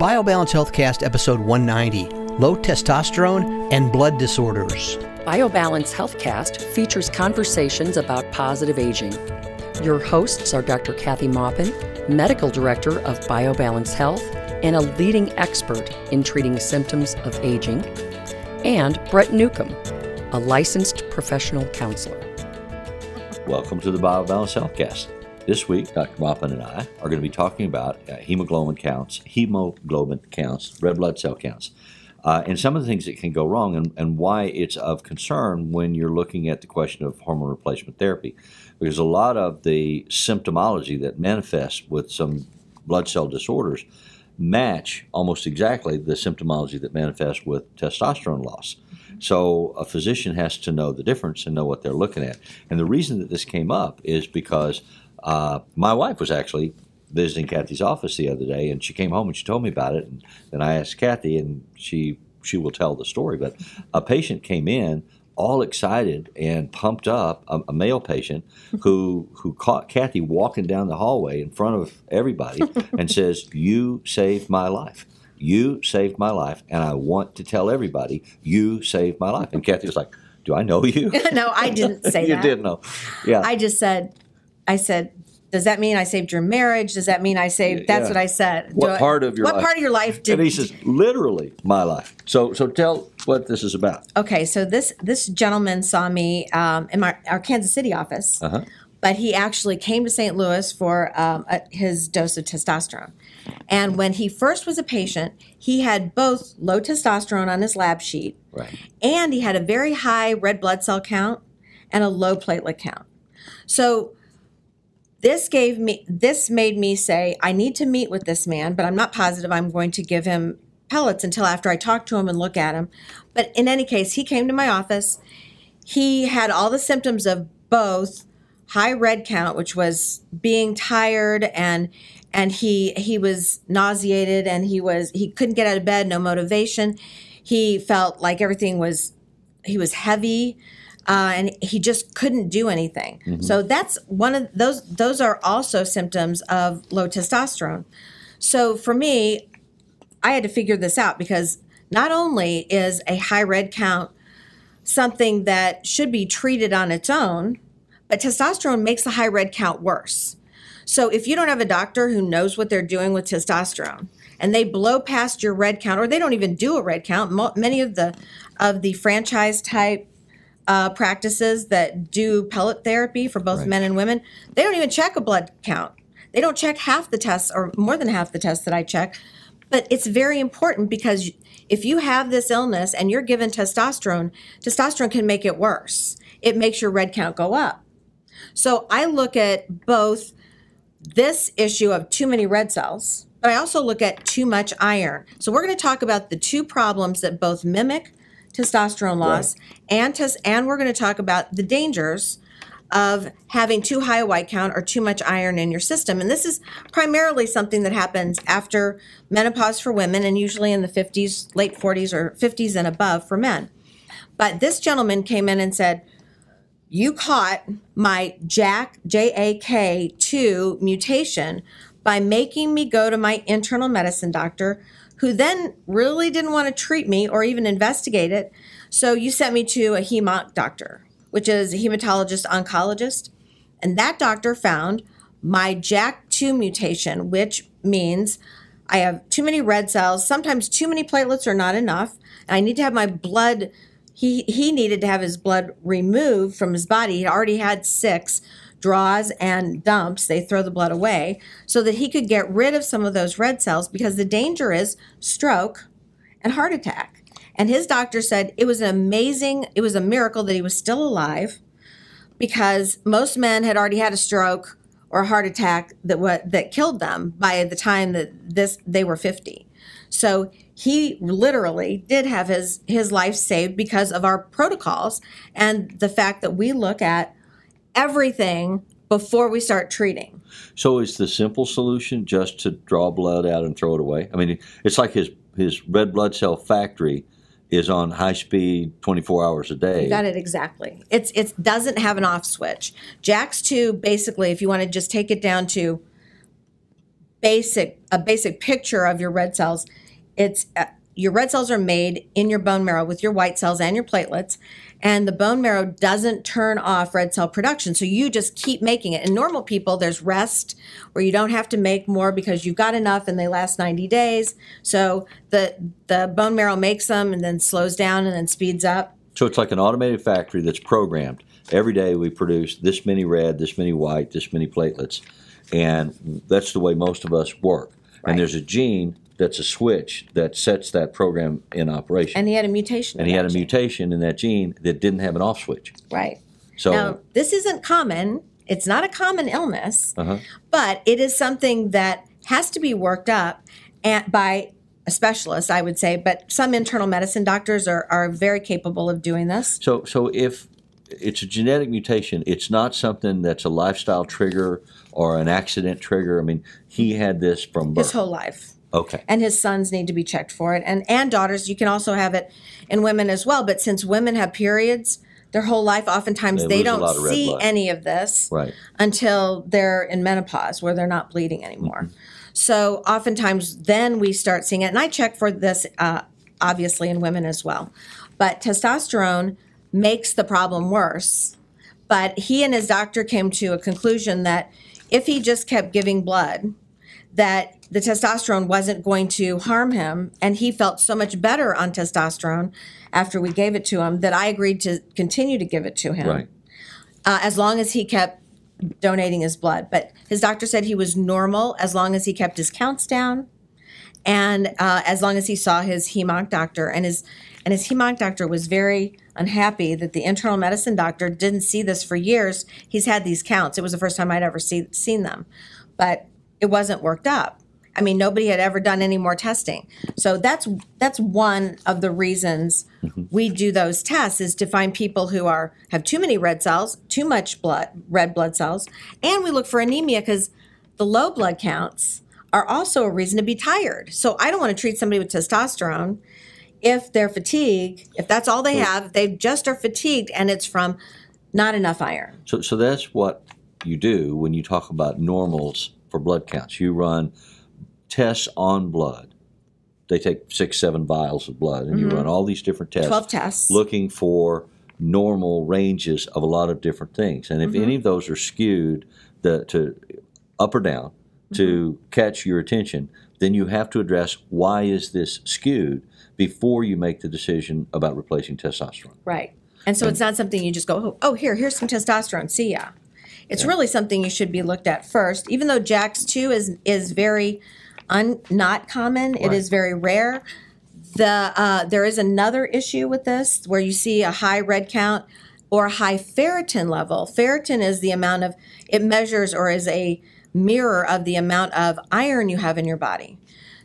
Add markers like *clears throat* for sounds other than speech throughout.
BioBalance Healthcast episode 190 Low Testosterone and Blood Disorders. BioBalance Healthcast features conversations about positive aging. Your hosts are Dr. Kathy Maupin, Medical Director of BioBalance Health and a leading expert in treating symptoms of aging, and Brett Newcomb, a licensed professional counselor. Welcome to the BioBalance Healthcast. This week, Dr. Maupin and I are going to be talking about uh, hemoglobin counts, hemoglobin counts, red blood cell counts, uh, and some of the things that can go wrong and, and why it's of concern when you're looking at the question of hormone replacement therapy. Because a lot of the symptomology that manifests with some blood cell disorders match almost exactly the symptomology that manifests with testosterone loss. So a physician has to know the difference and know what they're looking at. And the reason that this came up is because uh, my wife was actually visiting Kathy's office the other day, and she came home and she told me about it. And then I asked Kathy, and she she will tell the story. But a patient came in all excited and pumped up, a, a, male patient *laughs* who who caught Kathy walking down the hallway in front of everybody and *laughs* says, "You saved my life." You saved my life, and I want to tell everybody you saved my life. And Kathy was like, "Do I know you?" *laughs* no, I didn't say you that. You did know. Yeah. I just said, I said, does that mean I saved your marriage? Does that mean I saved? That's Yeah. what I said. What I- part of your what life? part of your life did? and he says, "Literally my life." So so tell what this is about. okay, so this this gentleman saw me um, in my our Kansas City office, Uh-huh. but he actually came to St. Louis for um, a, his dose of testosterone. And when he first was a patient, he had both low testosterone on his lab sheet, Right. and he had a very high red blood cell count and a low platelet count. So this gave me this made me say I need to meet with this man, but I'm not positive I'm going to give him pellets until after I talk to him and look at him. But in any case, he came to my office. He had all the symptoms of both high red count, which was being tired and and he he was nauseated and he was he couldn't get out of bed, no motivation. He felt like everything was he was heavy uh, and he just couldn't do anything. So that's one of those. Those are also symptoms of low testosterone. So for me, I had to figure this out because not only is a high red count something that should be treated on its own, but testosterone makes the high red count worse. So if you don't have a doctor who knows what they're doing with testosterone and they blow past your red count or they don't even do a red count, mo- many of the of the franchise type uh, practices that do pellet therapy for both Right. men and women, they don't even check a blood count. They don't check half the tests or more than half the tests that I check. But it's very important because if you have this illness and you're given testosterone, testosterone can make it worse. It makes your red count go up. So I look at both this issue of too many red cells, but I also look at too much iron. So we're going to talk about the two problems that both mimic testosterone loss and tes- and we're going to talk about the dangers of having too high a white count or too much iron in your system. And this is primarily something that happens after menopause for women and usually in the 50s, late 40s or 50s and above for men. But this gentleman came in and said, you caught my JAK JAK2 mutation by making me go to my internal medicine doctor who then really didn't want to treat me or even investigate it. So you sent me to a hemonc doctor, which is a hematologist oncologist, and that doctor found my JAK2 mutation, which means I have too many red cells. Sometimes too many platelets are not enough. And I need to have my blood. He he needed to have his blood removed from his body. He already had six draws and dumps. They throw the blood away so that he could get rid of some of those red cells because the danger is stroke and heart attack. And his doctor said it was an amazing, it was a miracle that he was still alive because most men had already had a stroke or a heart attack that what that killed them by the time that this they were 50. So he literally did have his his life saved because of our protocols and the fact that we look at everything before we start treating. So is the simple solution just to draw blood out and throw it away? I mean, it's like his his red blood cell factory is on high speed 24 hours a day. You got it exactly. It's it doesn't have an off switch. JAK 2 basically if you want to just take it down to basic a basic picture of your red cells. It's uh, your red cells are made in your bone marrow with your white cells and your platelets, and the bone marrow doesn't turn off red cell production. So you just keep making it. In normal people, there's rest where you don't have to make more because you've got enough and they last 90 days. So the the bone marrow makes them and then slows down and then speeds up. So it's like an automated factory that's programmed. Every day we produce this many red, this many white, this many platelets, and that's the way most of us work. Right. And there's a gene that's a switch that sets that program in operation. And he had a mutation. And he had a gene. mutation in that gene that didn't have an off switch. Right. So Now, this isn't common. It's not a common illness, Uh-huh. but it is something that has to be worked up at, by a specialist, I would say. But some internal medicine doctors are, are very capable of doing this. So, so if it's a genetic mutation, it's not something that's a lifestyle trigger or an accident trigger. I mean, he had this from birth. His whole life. Okay. And his sons need to be checked for it. And, and daughters, you can also have it in women as well. But since women have periods their whole life, oftentimes They they, don't lot of red see blood. any of this. Right. until they're in menopause where they're not bleeding anymore. So oftentimes then we start seeing it. And I check for this uh, obviously in women as well. But testosterone makes the problem worse. But he and his doctor came to a conclusion that if he just kept giving blood, that the testosterone wasn't going to harm him. And he felt so much better on testosterone after we gave it to him that I agreed to continue to give it to him Right. uh, as long as he kept donating his blood. But his doctor said he was normal as long as he kept his counts down, and uh, as long as he saw his hemonc doctor. And his and his hemonc doctor was very unhappy that the internal medicine doctor didn't see this for years. He's had these counts. It was the first time I'd ever see, seen them, but it wasn't worked up. I mean, nobody had ever done any more testing. So that's that's one of the reasons mm-hmm. we do those tests is to find people who are have too many red cells, too much blood, red blood cells, and we look for anemia because the low blood counts are also a reason to be tired. So I don't want to treat somebody with testosterone if they're fatigued, if that's all they have, if they just are fatigued and it's from not enough iron. So, so that's what you do when you talk about normals for blood counts. You run tests on blood. They take six, seven vials of blood, and you mm-hmm. run all these different tests, 12 tests. looking for normal ranges of a lot of different things. And if mm-hmm. any of those are skewed the, to up or down to mm-hmm. catch your attention, then you have to address why is this skewed before you make the decision about replacing testosterone. Right. And so it's not something you just go, oh, oh, here, here's some testosterone. See ya. It's really something you should be looked at first. Even though JAK two is is very un, not common, it is very rare. The uh, there is another issue with this where you see a high red count or a high ferritin level. Ferritin is the amount of it measures or is a mirror of the amount of iron you have in your body.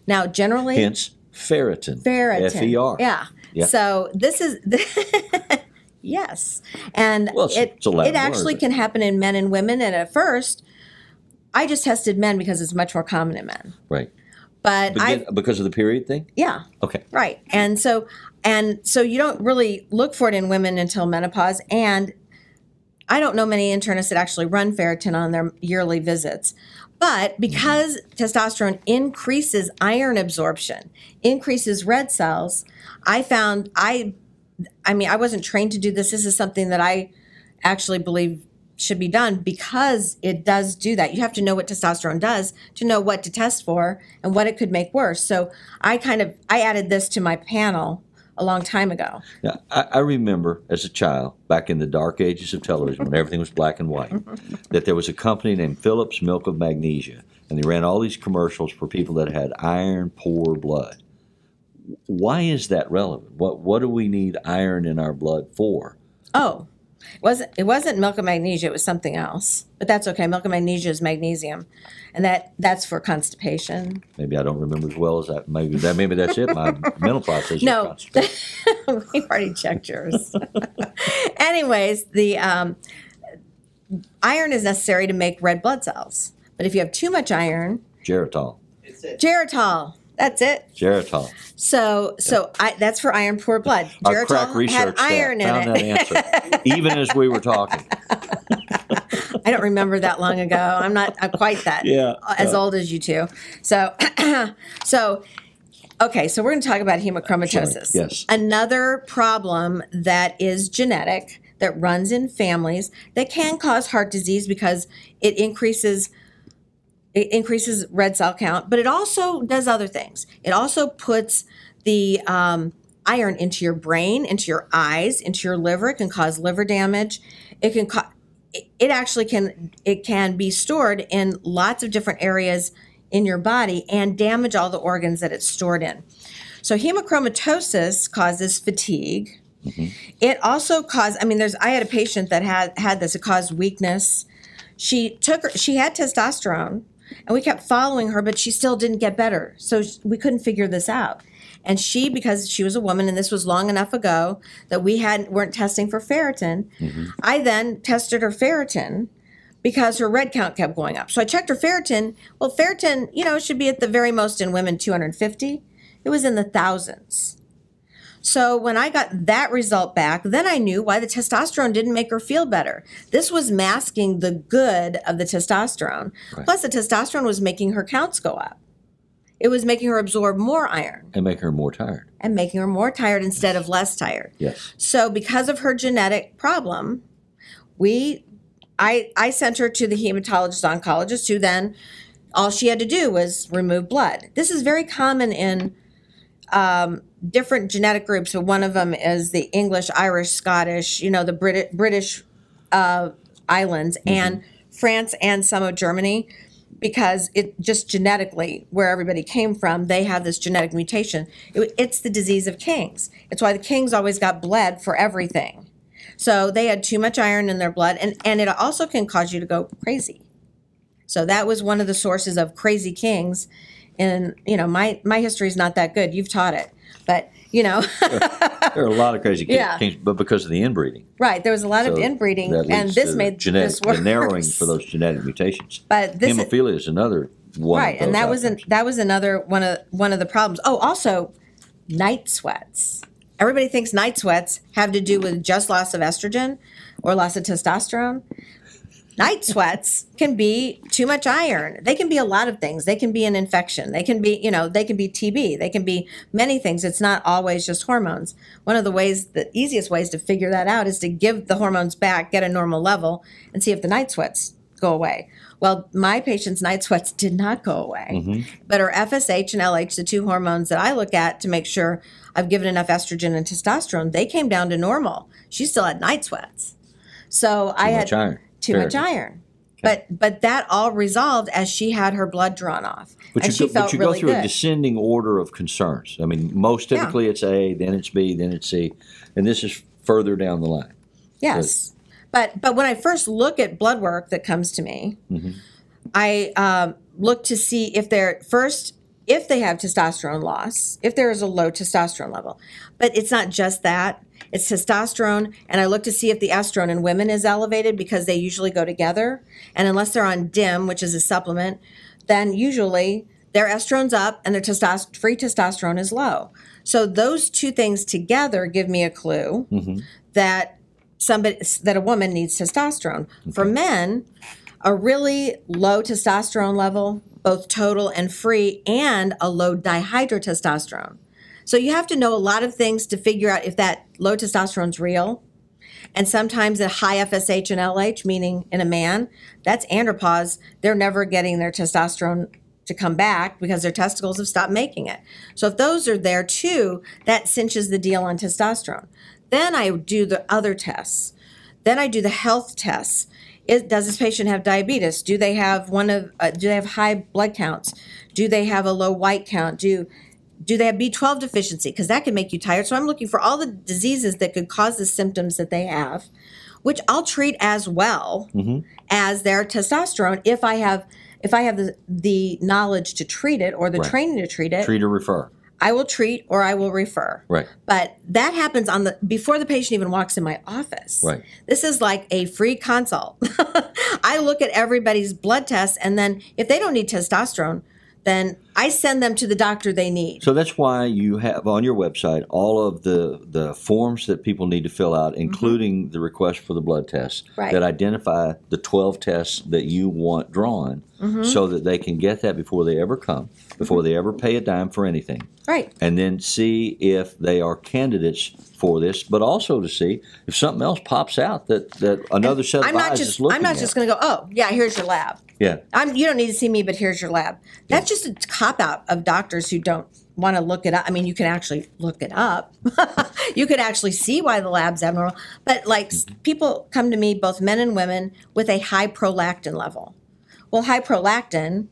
Now, generally, Hence, ferritin. ferritin. F-E-R. Yeah. Yeah. So this is *laughs* yes, and Well, it it's a Latin it actually word. can happen in men and women. And at first, I just tested men because it's much more common in men. Right. But I because of the period thing? yeah Okay. right, and so and so you don't really look for it in women until menopause. And I don't know many internists that actually run ferritin on their yearly visits. But mm-hmm. because testosterone increases iron absorption, increases red cells, I found I I mean, I wasn't trained to do this. This is something that I actually believe should be done because it does do that. You have to know what testosterone does to know what to test for and what it could make worse. So I kind of I added this to my panel a long time ago. Now, I, I remember as a child, back in the dark ages of television, when everything was black and white, *laughs* that there was a company named Phillips Milk of Magnesia, and they ran all these commercials for people that had iron poor blood. Why is that relevant? What what do we need iron in our blood for? Oh, it wasn't it wasn't milk of magnesia? It was something else, but that's okay. Milk of magnesia is magnesium, and that that's for constipation. Maybe I don't remember as well as that. Maybe that maybe that's it. My *laughs* mental process. is No. constipated. *laughs* We've already checked yours. *laughs* Anyways, the um, iron is necessary to make red blood cells, but if you have too much iron, Geritol. Geritol. That's it. Geritol. So, so I, that's for iron poor blood. Our Geritol crack research had iron staff found in it. that answer, even as we were talking. *laughs* I don't remember that long ago. I'm not I'm quite that Yeah, uh, as yeah. old as you two. So, *clears throat* so okay. So we're going to talk about hemochromatosis. Yes. Another problem that is genetic that runs in families that can cause heart disease because it increases it increases red cell count, but it also does other things. It also puts the um, iron into your brain, into your eyes, into your liver. It can cause liver damage. It can cause it actually can it can be stored in lots of different areas in your body and damage all the organs that it's stored in. So hemochromatosis causes fatigue. It also caused I mean there's I had a patient that had had this it caused weakness. She took her she had testosterone and we kept following her but she still didn't get better. So we couldn't figure this out. And she because she was a woman and this was long enough ago that we hadn't weren't testing for ferritin. Mm-hmm. I then tested her ferritin because her red count kept going up. So I checked her ferritin. Well, ferritin, you know, should be at the very most in women 250. It was in the thousands. So when I got that result back, then I knew why the testosterone didn't make her feel better. This was masking the good of the testosterone. Plus, the testosterone was making her counts go up. It was making her absorb more iron and make her more tired. and making her more tired instead of less tired. Yes. So because of her genetic problem, we I I sent her to the hematologist oncologist who then all she had to do was remove blood. This is very common in um, different genetic groups. So one of them is the English, Irish, Scottish, you know, the Brit- British uh, islands and France and some of Germany because it just genetically where everybody came from they have this genetic mutation. It- it's the disease of kings. It's why the kings always got bled for everything. So they had too much iron in their blood and and it also can cause you to go crazy. So that was one of the sources of crazy kings and you know my my history is not that good. You've taught it but you know There are a lot of crazy kids, *laughs* Yeah. kings, but because of the inbreeding. right there was a lot of inbreeding and this made genetic, this worse the narrowing for those genetic mutations. but this Hemophilia is another one. right and that was an, that was another one of one of the problems oh also night sweats everybody thinks night sweats have to do with just loss of estrogen or loss of testosterone night sweats can be too much iron. They can be a lot of things. They can be an infection. They can be you know they can be tb they can be many things. It's not always just hormones. One of the ways the easiest ways to figure that out is to give the hormones back get a normal level and see if the night sweats go away. Well my patient's night sweats did not go away. Mm-hmm. But her fsh and lh the two hormones that i look at to make sure i've given enough estrogen and testosterone they came down to normal. She still had night sweats. So i Too had much iron. Too Fair much iron. But but that all resolved as she had her blood drawn off, But and you, she go, felt but you really go through good. a descending order of concerns. I mean, most Yeah. typically it's A, then it's B, then it's C, and this is further down the line. yes, but but when I first look at blood work that comes to me, Mm-hmm. I um, look to see if they're first if they have testosterone loss, if there is a low testosterone level. But it's not just that. It's testosterone, and I look to see if the estrone in women is elevated because they usually go together. And unless they're on DIM, which is a supplement, then usually their estrogen's up and their testosterone, free testosterone is low. So those two things together give me a clue mm-hmm. that somebody that a woman needs testosterone. For men, a really low testosterone level, both total and free, and a low dihydrotestosterone. So you have to know a lot of things to figure out if that low testosterone's real. And sometimes a high FSH and LH, meaning in a man, that's andropause. They're never getting their testosterone to come back because their testicles have stopped making it. So if those are there too, that cinches the deal on testosterone. Then I do the other tests. Then I do the health tests. Is, does this patient have diabetes? Do they have one of? Uh, do they have high blood counts? Do they have a low white count? Do do they have B12 deficiency? Because that can make you tired. So I'm looking for all the diseases that could cause the symptoms that they have, which I'll treat as well mm-hmm. as their testosterone if I have if I have the, the knowledge to treat it or the Right. training to treat it. Treat or refer. I will treat or I will refer. Right. But that happens on the before the patient even walks in my office. Right. This is like a free consult. *laughs* I look at everybody's blood tests and then if they don't need testosterone, then I send them to the doctor they need. So that's why you have on your website all of the, the forms that people need to fill out, including the request for the blood tests Mm-hmm. Right. that identify the 12 tests that you want drawn Mm-hmm. so that they can get that before they ever come, before they ever pay a dime for anything. right. And then see if they are candidates for this, but also to see if something else pops out that, that another set of I'm not eyes just is looking I'm not at. just going to go, "Oh, yeah, here's your lab." yeah. I'm, you don't need to see me, but here's your lab. That's just a cop out of doctors who don't want to look it up. I mean, you can actually look it up. *laughs* you could actually see why the lab's abnormal. But like s- people come to me, both men and women, with a high prolactin level. Well, high prolactin,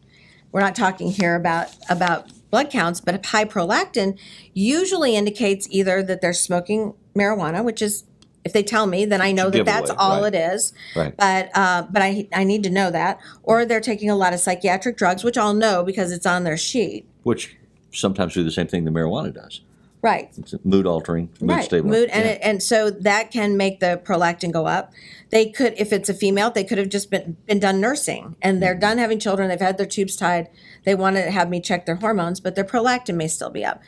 we're not talking here about about blood counts, but high prolactin usually indicates either that they're smoking marijuana, which is if they tell me, then I know that that's giveaway, all right. it is Right. but uh, but I I need to know that, or they're taking a lot of psychiatric drugs, which I'll know because it's on their sheet. Which sometimes do the same thing the marijuana does. Right, mood altering, mood right, stabilizing. mood, and Yeah. it, and so that can make the prolactin go up. They could, if it's a female, they could have just been been done nursing, and they're done having children. They've had their tubes tied. They want to have me check their hormones, but their prolactin may still be up.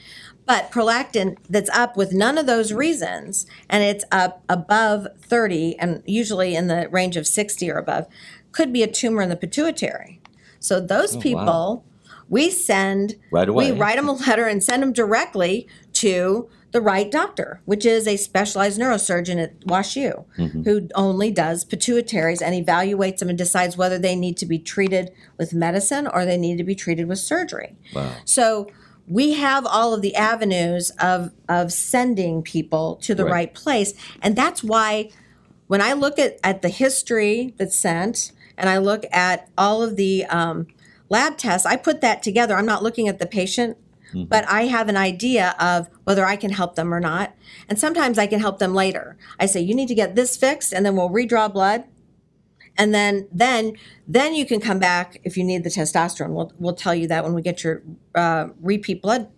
But prolactin that's up with none of those reasons, and it's up above 30, and usually in the range of 60 or above, could be a tumor in the pituitary. So those oh, people, we send Right away. We write them a letter and send them directly to the right doctor, which is a specialized neurosurgeon at WashU, Mm-hmm. who only does pituitaries and evaluates them and decides whether they need to be treated with medicine or they need to be treated with surgery. Wow. So we have all of the avenues of of sending people to the Right. right, place, and that's why when I look at at the history that's sent, and I look at all of the um, lab tests, I put that together. I'm not looking at the patient. But I have an idea of whether I can help them or not. And sometimes I can help them later. I say, you need to get this fixed, and then we'll redraw blood and then then then you can come back if you need the testosterone. We'll we'll tell you that when we get your uh, repeat blood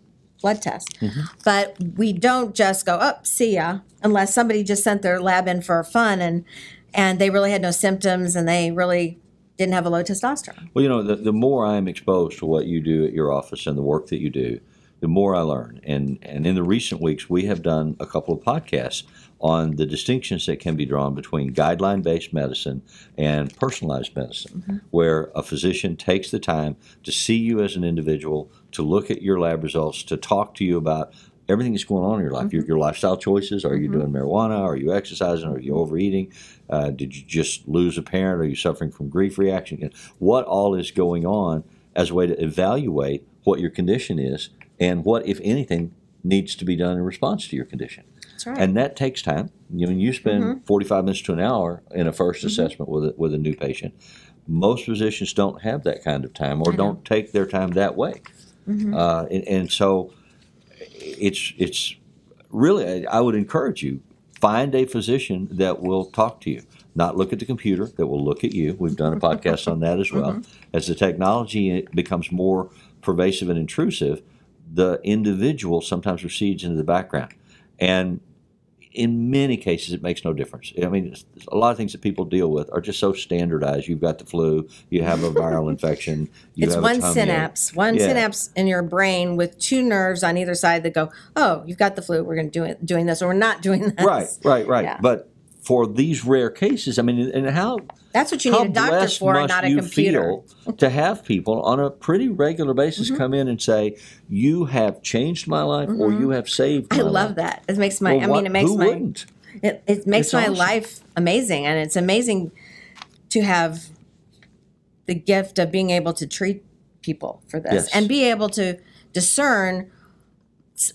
blood test. But we don't just go up, see ya, unless somebody just sent their lab in for fun and and they really had no symptoms and they really didn't have a low testosterone. Well, you know, the, the more I'm exposed to what you do at your office and the work that you do, the more I learn. And and in the recent weeks, we have done a couple of podcasts on the distinctions that can be drawn between guideline-based medicine and personalized medicine, mm-hmm. where a physician takes the time to see you as an individual, to look at your lab results, to talk to you about everything that's going on in your life, your, mm-hmm. your lifestyle choices. Are you mm-hmm. doing marijuana? Are you exercising? Are you overeating? Uh, did you just lose a parent? Are you suffering from grief reaction? What all is going on as a way to evaluate what your condition is and what, if anything, needs to be done in response to your condition. That's right. And that takes time. You mean you spend mm-hmm. 45 minutes to an hour in a 1st assessment with a, with a new patient. Most physicians don't have that kind of time or don't take their time that way. Uh, and, and so it's it's really I would encourage you find a physician that will talk to you, not look at the computer, that will look at you. We've done a podcast on that as well. Mm-hmm. As the technology uh, becomes more pervasive and intrusive, the individual sometimes recedes into the background, and in many cases, it makes no difference. I mean, it's- a lot of things that people deal with are just so standardized. You've got the flu, you have a viral *laughs* infection, you it's have one synapse, one Yeah. synapse in your brain with two nerves on either side that go, "Oh, you've got the flu. We're going to do it, doing this, or we're not doing this." Right, right, right. Yeah. But for these rare cases, I mean, and how That's what you need a doctor for, and not a you computer. feel to have people on a pretty regular basis Mm-hmm. come in and say, "You have changed my life," or "You have saved." Mm-hmm. I love life." that. It makes my. Well, I what- mean, it makes who my. wouldn't? It, it makes It's my awesome. life amazing, and it's amazing to have the gift of being able to treat people for this Yes. and be able to discern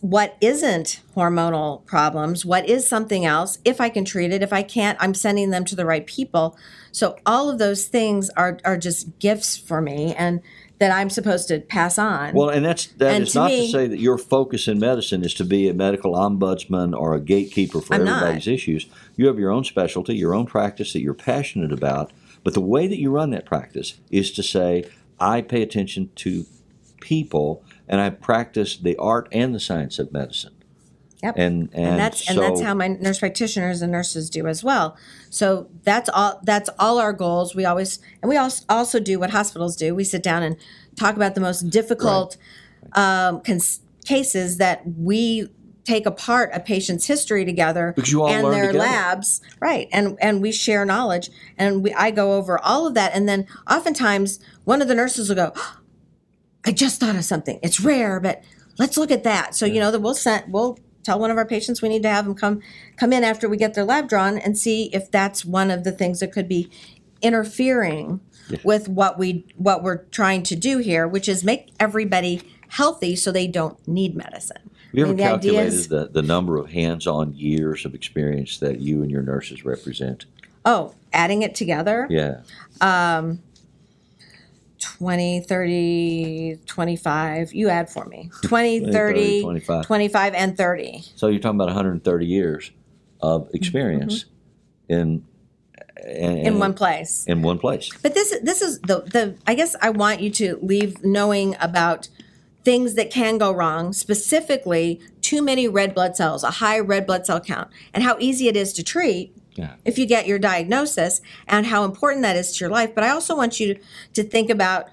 what isn't hormonal problems, what is something else. If I can treat it, if I can't, I'm sending them to the right people. So all of those things are are just gifts for me, and that I'm supposed to pass on. Well, and that's that And is to not to say that your focus in medicine is to be a medical ombudsman or a gatekeeper for I'm not. everybody's issues. You have your own specialty, your own practice that you're passionate about. But the way that you run that practice is to say, I pay attention to people and I practice the art and the science of medicine. Yep. And, and, and that's and that's how my nurse practitioners and nurses do as well. So that's all that's all our goals. We always and we also also do what hospitals do. We sit down and talk about the most difficult um, cons- cases that we take apart a patient's history together and their together. labs right and and we share knowledge and we I go over all of that and then oftentimes one of the nurses will go I just thought of something. It's rare, but let's look at that. So you know that we'll send we'll tell one of our patients we need to have them come come in after we get their lab drawn and see if that's one of the things that could be interfering with what we what we're trying to do here, which is make everybody healthy so they don't need medicine. Have you I ever mean, the calculated is- the, the number of hands-on years of experience that you and your nurses represent? Oh, adding it together. Yeah. Um, 20, 30, 25. You add for me. *laughs* 20, 20, 30, 25. 25 and 30. So you're talking about 130 years of experience mm-hmm. in in, in one place. in one place. But this this is the the I guess I want you to leave knowing about things that can go wrong, specifically too many red blood cells, a high red blood cell count, and how easy it is to treat Yeah. if you get your diagnosis and how important that is to your life. But I also want you to think about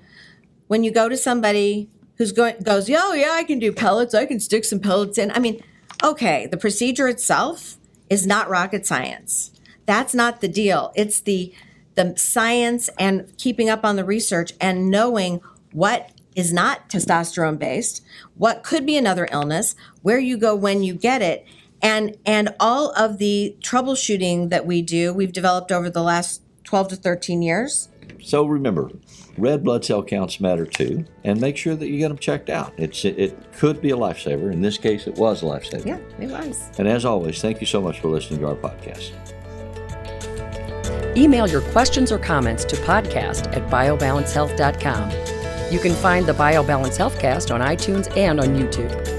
when you go to somebody who's going goes, "Oh yeah, I can do pellets. I can stick some pellets in." I mean, okay, the procedure itself is not rocket science. That's not the deal. It's the the science and keeping up on the research and knowing what is not testosterone based, what could be another illness, where you go when you get it, and and all of the troubleshooting that we do, we've developed over the last 12 to 13 years. So remember, red blood cell counts matter too, and make sure that you get them checked out. It's it, it could be a lifesaver. In this case, it was a lifesaver. Yeah, it was. And as always, thank you so much for listening to our podcast. Email your questions or comments to podcast at biobalancehealth.com. You can find the BioBalance Healthcast on iTunes and on YouTube.